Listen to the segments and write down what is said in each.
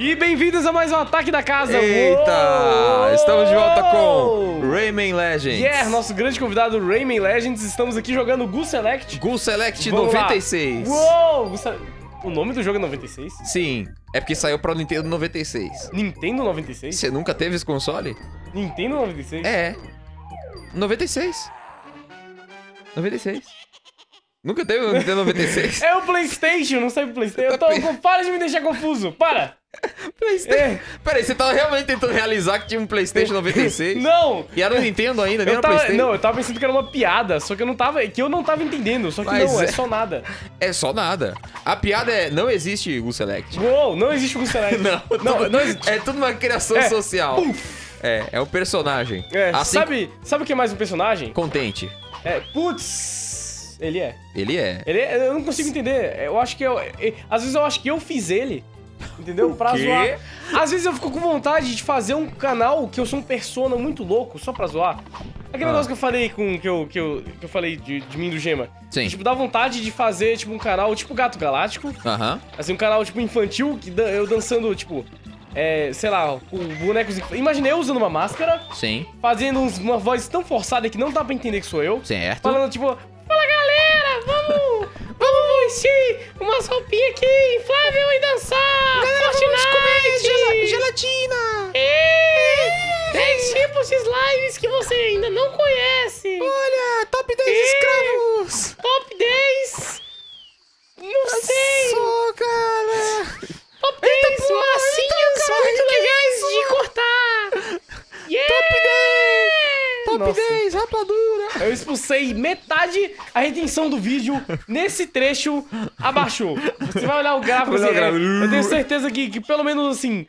E bem-vindos a mais um Ataque da Casa. Eita! Uou! Estamos de volta com Rayman Legends. Yeah, nosso grande convidado Rayman Legends. Estamos aqui jogando Gu Select. Ghoul Select Vamos lá. 96. Uou! Gu Se- O nome do jogo é 96? Sim, é porque saiu pra Nintendo 96. Nintendo 96? Você nunca teve esse console? Nintendo 96? É. 96. 96. Nunca teve um Nintendo 96? É o PlayStation, não sei o PlayStation. Eu tô, Tá para de me deixar confuso. Para! PlayStation. É. Peraí, você tava realmente tentando realizar que tinha um PlayStation 96? Não! E era o Nintendo ainda, nem Eu era tava, PlayStation? não, eu tava pensando que era uma piada, só que eu não tava, que eu não tava entendendo, só que Mas não, é é. só nada. É só nada. A piada é, não existe Ghoul Select. Uou, não existe o Select. Não, não, não existe. É tudo uma criação É. social. É, é um personagem. É, Assim, sabe, sabe o que é mais um personagem? Contente. É, putz, ele é. Ele é. Ele é, eu não consigo entender. Eu acho que eu, é, às vezes eu acho que eu fiz ele. Entendeu? Pra zoar. Às vezes eu fico com vontade de fazer um canal que eu sou um persona muito louco, só pra zoar. Aquele Ah. negócio que eu falei com. que eu, que eu, que eu falei de, de mim do Gema. Sim. Tipo, dá vontade de fazer, tipo, um canal tipo Gato Galáctico. Aham. Assim, um canal, tipo, infantil, que eu dançando, tipo. É, sei lá, com bonecos. Imaginei eu usando uma máscara, Sim. fazendo uns- uma voz tão forçada que não dá pra entender que sou eu. Certo. Falando tipo, vestir umas roupinhas aqui inflável e dançar Fortnite. gelatina! É, tem tipo esses lives que você ainda não conhece. Olha, top 10 É. escravos! Top 10. Não sei. Só, cara! Top 10 massinhas muito legais de cortar. Yeah. 10, rapadura! Eu expulsei metade a retenção do vídeo. Nesse trecho, abaixou. Você vai olhar o gráfico assim. olhar o é, eu tenho certeza que, que pelo menos assim.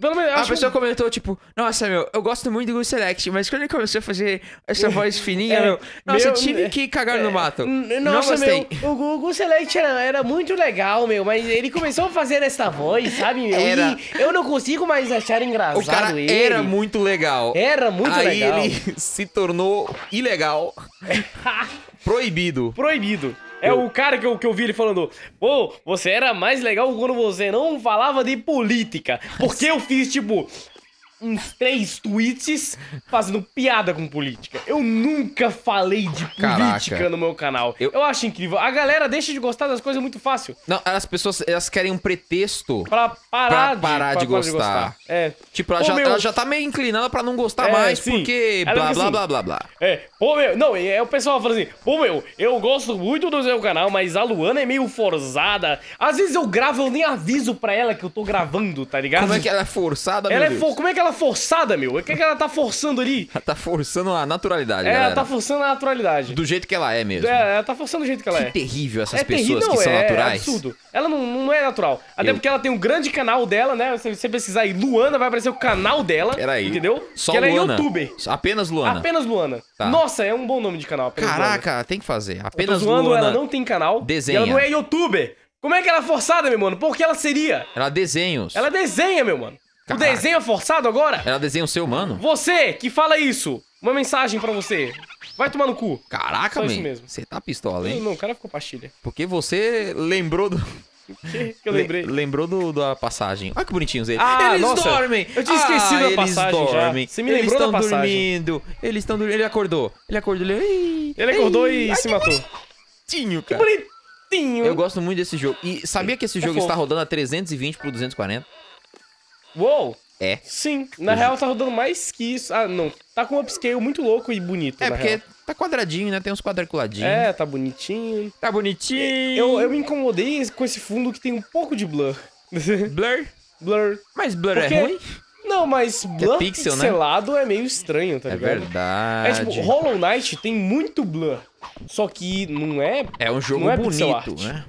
Pelo menos. A acho pessoa comentou, tipo, nossa, meu, eu gosto muito do Ghoul Select, mas quando ele começou a fazer essa voz fininha, É, meu, nossa, eu meu, tive é, que cagar no mato. Não Nossa, gostei. meu, o Google Select era, era muito legal, meu, mas ele começou a fazer essa voz, sabe, meu? Era. E eu não consigo mais achar engraçado O cara ele. era muito legal. Era muito Aí legal. ele se tornou ilegal. Proibido. Proibido. É Eu- o cara que eu, que eu vi ele falando, pô, você era mais legal quando você não falava de política. Porque eu fiz, tipo, uns três tweets fazendo piada com política. Eu nunca falei de política Caraca. no meu canal. Eu... Eu- acho incrível. A galera deixa de gostar das coisas muito fácil. Não, as pessoas, elas querem um pretexto. Pra parar, Pra parar de gostar. É. Tipo, ela, Pô, já, meu- ela já tá meio inclinada pra não gostar É, mais, sim. porque blá, blá, assim. blá, blá, blá. É, pô, meu, não, é o pessoal fala assim, pô, meu, eu gosto muito do seu canal, mas a Luana é meio forçada. Às vezes eu gravo, eu nem aviso pra ela que eu tô gravando, tá ligado? Como é que ela é forçada, Ela meu é Deus? fo... Como é que ela é forçada, meu? O que, é que ela tá forçando ali? Ela tá forçando a naturalidade, É, ela tá forçando a naturalidade. Do jeito que ela é mesmo. É, ela tá forçando do jeito que ela Que é. terrível essas é pessoas terrível, que são é, naturais. É absurdo. Ela não, não é natural. Até Eu- porque ela tem um grande canal dela, né? Se você pesquisar aí, Luana, vai aparecer o canal dela. Peraí. Entendeu? Só que ela Luana. é youtuber. Apenas Luana. Apenas Luana. Tá. Nossa, é um bom nome de canal. Apenas Luana. Caraca, tem que fazer. Eu tô Apenas zoando, Luana. ela não tem canal. Desenha. Ela não é youtuber. Como é que ela é forçada, meu mano? Por que ela seria? Ela desenhos. Ela desenha, meu mano. O desenho é forçado agora? Ela desenha o seu humano? Você que fala isso, uma mensagem pra você. Vai tomar no cu. Caraca, Só isso mesmo. Você tá pistola, Não, hein? não, o cara ficou pastilha. Porque você lembrou do. Que, que eu lembrei. Le- lembrou do, da passagem. Olha que bonitinhos eles. Ah, eles nossa. dormem! Eu tinha esquecido ah, da eles passagem já. dormem. Você me eles lembrou da estão passagem. dormindo. Eles estão dormindo. Ele acordou. Ele acordou. Ele, Ele acordou ei, e ai, se que matou. bonitinho, Que cara. bonitinho. Eu gosto muito desse jogo. E sabia que esse jogo fofo. está rodando a 320 por 240? Uou. É. Sim, na real tá rodando mais que isso. Ah, não. Tá com um upscale muito louco e bonito, É porque real. tá quadradinho, né? Tem uns quadriculadinhos. É, tá bonitinho. Tá bonitinho. Eu, eu me incomodei com esse fundo que tem um pouco de blur. Blur. blur. Mas blur Porque é ruim? Não, mas blur pixel, né? pixelado é meio estranho, tá É ligado? verdade. É tipo, Hollow Knight tem muito blur. Só que não é. É um jogo é bonito, né?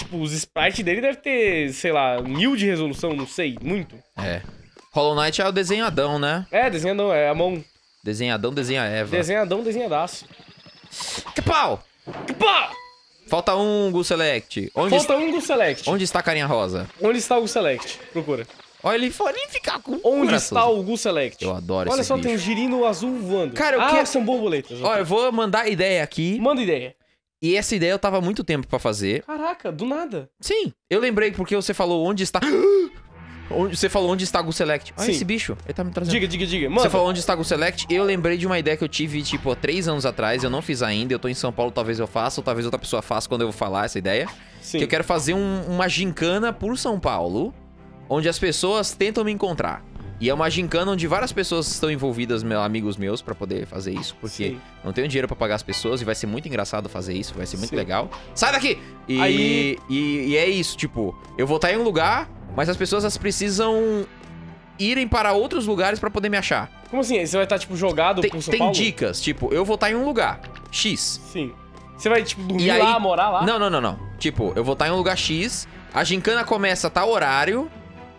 Tipo, os sprites dele deve ter, sei lá, mil de resolução, não sei, muito. É. Hollow Knight é o desenhadão, né? É, desenhadão, é a mão. Desenhadão, desenha Eva. Desenhadão, desenhadaço. Que pau! Pá! Falta um Gu Select. Onde, Falta um Gu Select. onde está a carinha rosa? Onde está o Gu Select? Procura. Olha, ele fora e ficar com Onde está o Gu Select? Eu adoro Olha esses só, tem um girino azul voando. Cara, eu ah, quero- são borboletas. Olha, eu vou mandar ideia aqui. Manda ideia. E essa ideia eu tava há muito tempo pra fazer. Caraca, do nada. Sim, eu lembrei porque você falou onde está. Onde- Você falou onde está o Select. Olha Sim. esse bicho. Ele tá me trazendo. Diga, diga, diga. Mano, Você falou onde está o Select. Eu lembrei de uma ideia que eu tive, tipo, há três anos atrás. Eu não fiz ainda. Eu tô em São Paulo, talvez eu faça, ou talvez outra pessoa faça quando eu vou falar essa ideia. sim. Que eu quero fazer um- uma gincana por São Paulo, onde as pessoas tentam me encontrar. E é uma gincana onde várias pessoas estão envolvidas, meus amigos meus, pra poder fazer isso, porque Sim. não tenho dinheiro pra pagar as pessoas e vai ser muito engraçado fazer isso, vai ser muito Sim. legal. Sai daqui! E, Aí- e, e é isso, tipo, eu vou estar em um lugar, mas as pessoas elas precisam irem para outros lugares pra poder me achar. Como assim? Você vai estar, tipo, jogado Tem, por São tem Paulo? dicas, tipo, eu vou estar em um lugar X. Sim. Você vai, tipo, dormir aí- lá, morar lá? Não, não, não, não. Tipo, eu vou estar em um lugar X, a gincana começa a tal horário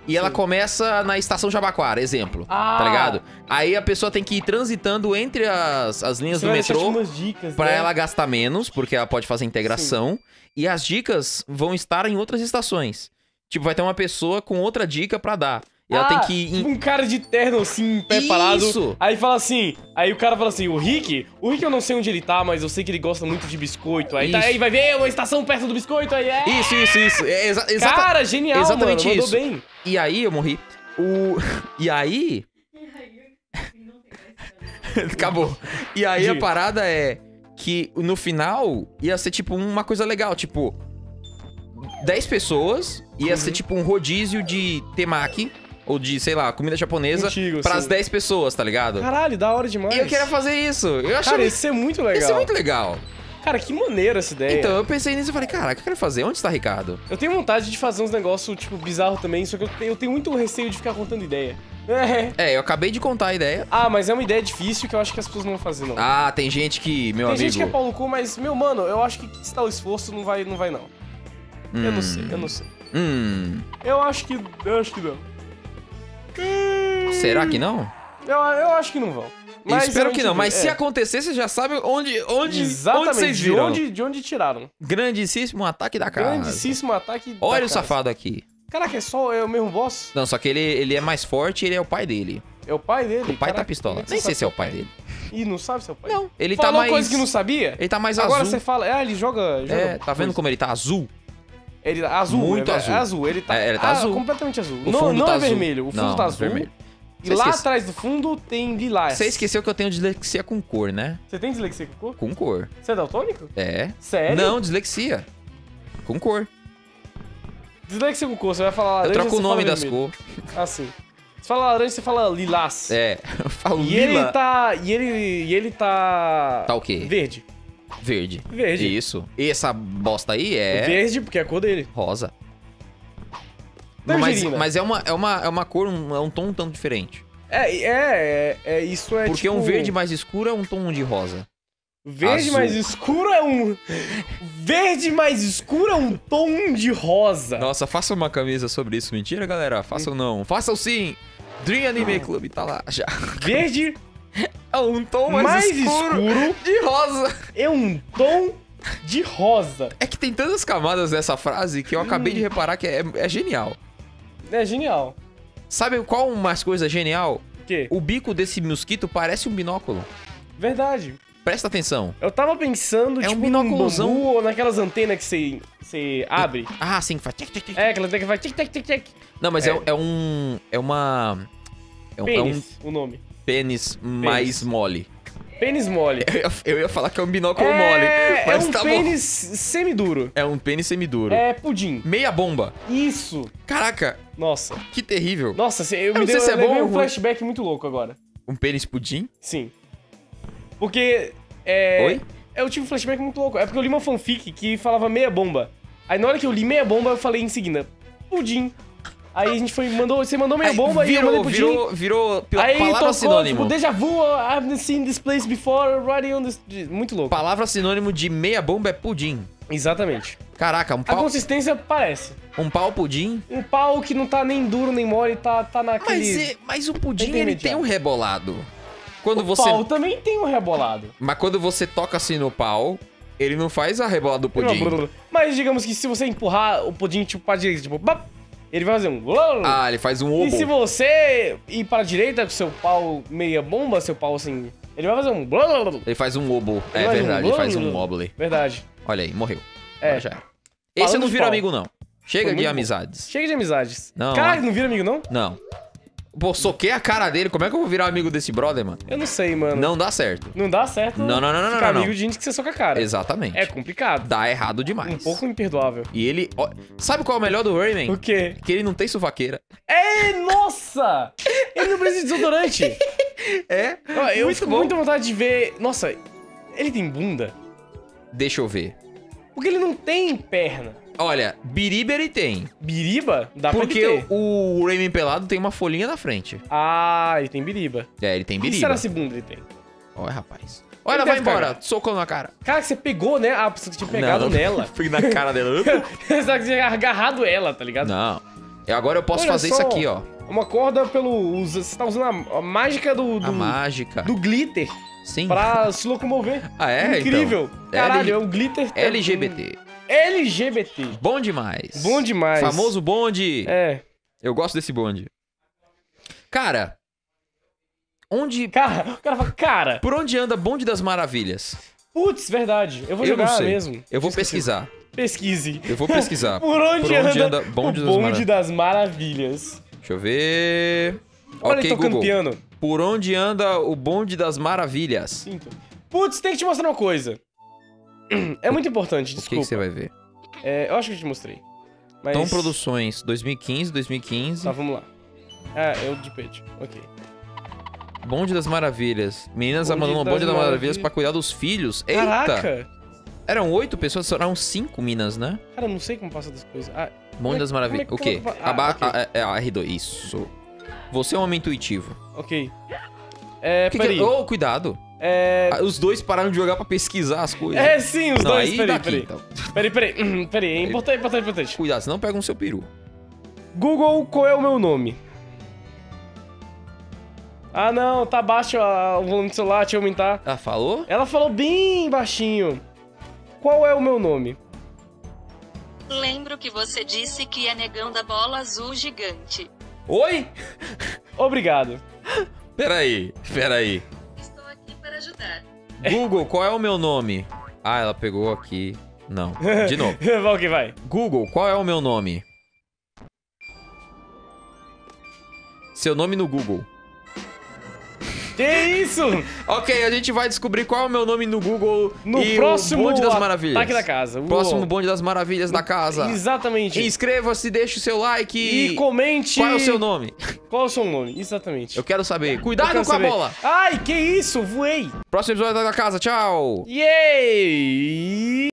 e ela Sim. começa na estação Jabaquara, exemplo. Ah. Tá ligado? Aí a pessoa tem que ir transitando entre as, as linhas Você do metrô dicas, pra né? ela gastar menos, porque ela pode fazer integração. E as dicas vão estar em outras estações. Tipo, vai ter uma pessoa com outra dica pra dar. E ela Ah, tem que ir. tipo um cara de terno, assim, preparado. Isso! Aí fala assim, aí o cara fala assim, o Rick, o Rick eu não sei onde ele tá, mas eu sei que ele gosta muito de biscoito. Aí, tá, aí vai ver uma estação perto do biscoito, aí é... Isso, isso, isso. É exa exata- Cara, genial, exatamente mano, mandou isso. bem. E aí eu morri. O... E aí. Acabou. E aí a parada é que no final ia ser tipo uma coisa legal, tipo 10 pessoas, ia Uhum. ser tipo um rodízio de temaki ou de, sei lá, comida japonesa Contigo, pras assim. 10 pessoas, tá ligado? Caralho, da hora demais. E eu queria fazer isso. Eu acho Cara, isso é muito legal. isso é muito legal. Cara, que maneiro essa ideia. Então, eu pensei nisso e falei, caraca, o que eu quero fazer? Onde está Ricardo? Eu tenho vontade de fazer uns negócios, tipo, bizarro também, só que eu tenho, eu tenho muito receio de ficar contando ideia. É. É, eu acabei de contar a ideia. Ah, mas é uma ideia difícil que eu acho que as pessoas não vão fazer, não. Ah, tem gente que, meu Tem amigo. gente que é pau no cu, mas, meu mano, eu acho que se tá o esforço, não vai, não vai, não. Eu não Hum, sei, eu não sei. Hum. Eu acho que. Eu acho que não. Será que não? Eu, eu acho que não vão. Eu espero a que não, mas se é. acontecer, você já sabe onde, onde, Exatamente, onde vocês de viram. onde, de onde tiraram. Grandíssimo ataque da casa. Grandíssimo ataque. da Olha o casa. safado aqui. Caraca, é só é o mesmo boss? Não, só que ele, ele é mais forte e ele é o pai dele. É o pai dele? O pai Caraca, tá pistola. Nem sei se é o pai dele. Ih, não sabe se é o pai? Não, ele Falou tá mais... coisa que não sabia? Ele tá mais Agora azul. você fala, ah, ele joga. joga É, tá vendo coisa. como ele tá azul? Ele azul, Muito é, azul. É azul, ele tá, É, ele tá ah, azul. completamente azul. O não não tá é azul. vermelho, o fundo Não, tá azul. vermelho. E Você lá esquece- atrás do fundo tem lilás. Você esqueceu que eu tenho dislexia com cor, né? Você tem dislexia com cor? Com cor. Você é daltônico? É. Sério? Não, dislexia. Com cor. Dislexia com cor, você vai falar laranja, eu troco o nome das cores. Ah, sim. Você fala laranja, você fala lilás. É. Eu falo E lila. ele tá... E ele, e ele tá... Tá o quê? Verde. Verde. Verde. Isso. E essa bosta aí é Verde, porque é a cor dele. rosa. Mas, mas é, uma, é, uma, é uma cor, um, é um tom um tanto diferente. É, é, é, é, isso é Porque tipo... um verde mais escuro é um tom de rosa. Verde azul. mais escuro é um... Verde mais escuro é um tom de rosa. Nossa, faça uma camisa sobre isso. Mentira, galera? Façam não. Façam sim. Dream Anime Club tá lá já. Verde É um tom mais, mais, escuro, escuro de rosa. é um tom de rosa. É que tem tantas camadas nessa frase que eu acabei Hum. de reparar que é, é genial. É genial. Sabe qual umas coisa genial? O quê? O bico desse mosquito parece um binóculo. Verdade. Presta atenção. Eu tava pensando, É um tipo, num binóculozão. bambu ou naquelas antenas que você, você abre. Ah, sim, que faz. tic, tic, tic. É, aquela antena que vai tic, tic, tic, tic. Não, mas é, É. é um. É uma. É um, é um Pênis, o nome. pênis mais mole. Pênis mole. Eu ia, eu ia falar que é um binóculo é, mole. é Mas um tá pênis semiduro. É um pênis semiduro. É pudim. Meia bomba. Isso. Caraca, Nossa. que terrível. Nossa, eu, não me deu, se é eu bom um flashback muito louco agora. Um pênis pudim? Sim. Porque. É. Oi? Eu tive um flashback muito louco. É porque eu li uma fanfic que falava meia bomba. Aí na hora que eu li meia bomba, eu falei em seguida, pudim. Aí a gente foi, mandou, você mandou meia Aí bomba e eu mandei virou, virou, virou Aí palavra tocou, sinônimo. tipo, déjà vu, I've seen this place before, riding on this... Muito louco. Palavra sinônimo de meia bomba é pudim. Exatamente. Caraca, um A pau, consistência parece. um pau pudim. Um pau que não tá nem duro nem mole, tá, tá naquele... Mas, é- mas o pudim ele tem um rebolado. Quando o você. pau também tem um rebolado. Mas quando você toca assim no pau, ele não faz a rebola do pudim. Mas digamos que se você empurrar o pudim tipo pra direita, tipo, bap, ele vai fazer um... Ah, ele faz um E obo. se você ir pra direita com seu pau meia bomba, seu pau assim, ele vai fazer um... Ele faz um obo. É faz um verdade, ele faz um wobbly. Verdade. Olha aí, morreu. É. Agora já era. Esse eu não viro pau. amigo, não. Chega de bom. amizades. Chega de amizades. Não, Caraca, ó. não vira amigo, não? Não. Pô, soquei a cara dele. Como é que eu vou virar amigo desse brother, mano? Eu não sei, mano. Não dá certo. Não dá certo Não, não, não, não, ficar não, não. amigo de gente que você soca a cara. Exatamente. É complicado. Dá errado demais. Um pouco imperdoável. E ele. ó, sabe qual é o melhor do Rayman? O quê? Que ele não tem suvaqueira. É, nossa! Ele não precisa de desodorante. É? Ó, eu Muito fico bom. vontade de ver... Nossa, ele tem bunda? Deixa eu ver. Porque ele não tem perna. Olha, biriba ele tem. Biriba? Dá porque pra ele ter. o Rayman pelado tem uma folhinha na frente. Ah, ele tem biriba. É, ele tem biriba. será se bunda ele tem? Olha, rapaz. Olha, vai embora. cagar. Socão na cara. Cara, você pegou, né? Ah, você tinha pegado Não, nela. Fui na cara dela. Que você tinha agarrado ela, tá ligado? Não. E agora eu posso Olha fazer isso aqui, ó. Uma corda pelo... Você tá usando a, a mágica do... do A mágica. do glitter Sim. pra se locomover. Ah, é? Incrível. Então. Caralho, L- é um glitter... LGBT. LGBT. Bom demais. Bom demais. Famoso bonde. É. Eu gosto desse bonde. Cara, onde... Cara, o cara fala, cara, Por onde anda bonde das maravilhas? putz, verdade. Eu vou Eu jogar mesmo. Eu vou pesquisar. Pesquise. Eu vou pesquisar. Por onde, Por onde anda, anda bonde o das bonde maravilhas? das maravilhas? Deixa eu ver... Olha ok, ele tocando Google. piano. Por onde anda o bonde das maravilhas? Putz, tem que te mostrar uma coisa. É muito importante, O que, que desculpa. você vai ver? É, eu acho que eu te mostrei. Mas... Tom Produções, 2015, 2015. Tá, vamos lá. Ah, é o de peixe. Ok. Bonde das Maravilhas. Meninas Bonde abandonam o Bonde das Maravilhas Maravilhas. pra cuidar dos filhos. Eita! Caraca! Eram oito pessoas, eram cinco minas, né? Cara, eu não sei como passa das coisas. Ah, Bonde é- das Maravilhas. o é que quê? ah, Aba- ok. a- é, a R2. Isso. Você é um homem intuitivo. ok. É, Que que- peraí. Oh, cuidado. É... Ah, Os dois pararam de jogar pra pesquisar as coisas. É, sim, os Não, dois. aí Peraí, daqui, peraí. então. Peraí, peraí. Peraí, é importante, importante, importante. Cuidado, senão pega um seu peru. Google, qual é o meu nome? Ah, não, tá baixo ah, o volume do celular, deixa eu aumentar. Ah, falou? Ela falou bem baixinho. Qual é o meu nome? Lembro que você disse que é negão da bola azul gigante. Oi? Obrigado. Peraí, peraí. Google, qual é o meu nome? Ah, ela pegou aqui. Não. De novo. Vai, ok, vai. Google, qual é o meu nome? Seu nome no Google. Que isso? Ok, a gente vai descobrir qual é o meu nome no Google No e próximo o Bonde das Maravilhas. Ataque da Casa. Uou. Próximo Bonde das Maravilhas da casa. Exatamente. Inscreva-se, deixe o seu like E comente. Qual é o seu nome? Qual é o seu nome? Exatamente. Eu quero saber. Cuidado quero com saber. a bola. Ai, que isso? Voei. Próximo episódio da casa. Tchau. Yay!